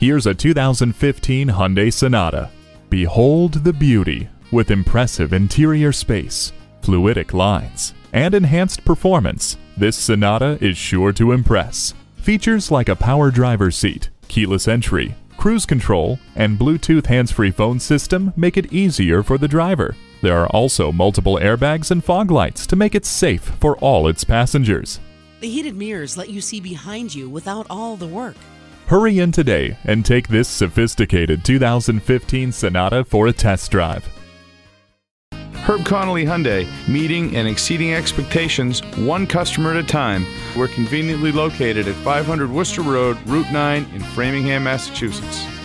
Here's a 2015 Hyundai Sonata. Behold the beauty with impressive interior space, fluidic lines, and enhanced performance. This Sonata is sure to impress. Features like a power driver seat, keyless entry, cruise control, and Bluetooth hands-free phone system make it easier for the driver. There are also multiple airbags and fog lights to make it safe for all its passengers. The heated mirrors let you see behind you without all the work. Hurry in today and take this sophisticated 2015 Sonata for a test drive. Herb Connolly Hyundai, meeting and exceeding expectations one customer at a time. We're conveniently located at 500 Worcester Road, Route 9 in Framingham, Massachusetts.